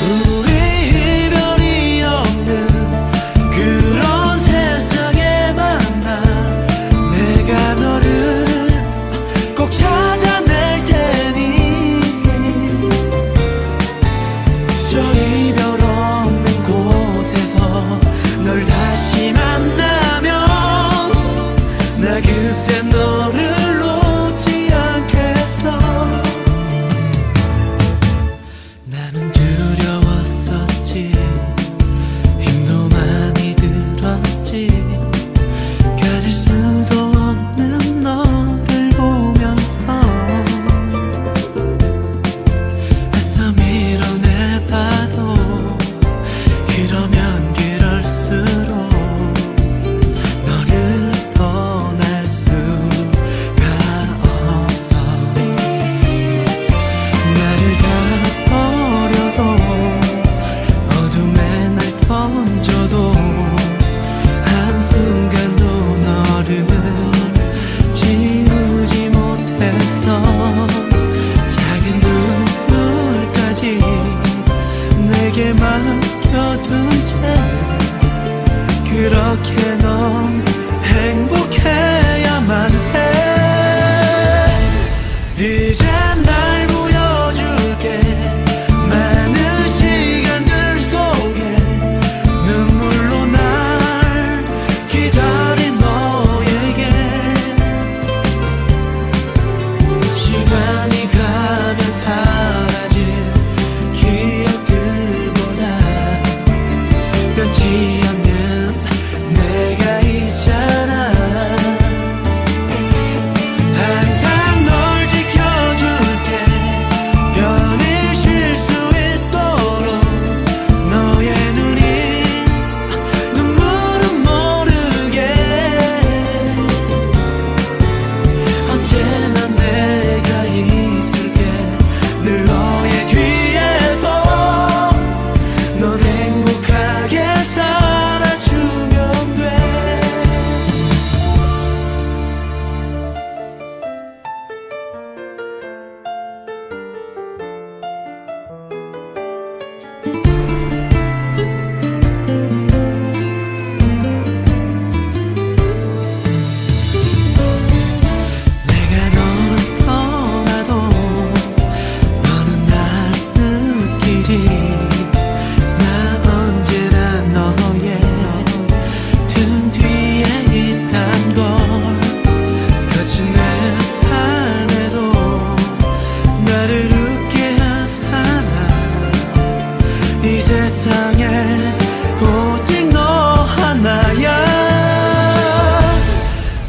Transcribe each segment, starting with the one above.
Por 그렇게 너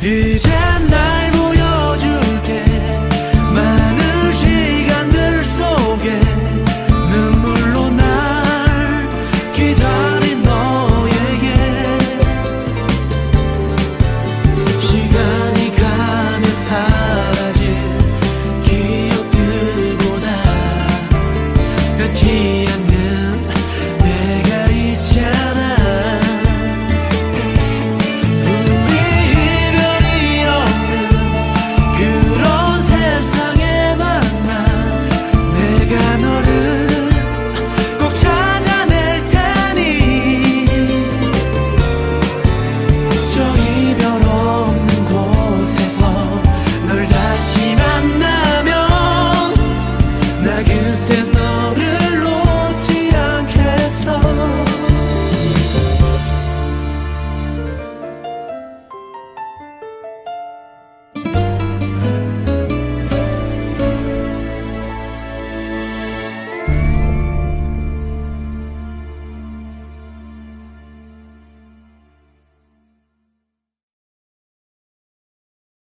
一起